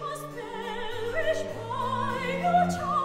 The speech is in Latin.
was bell ich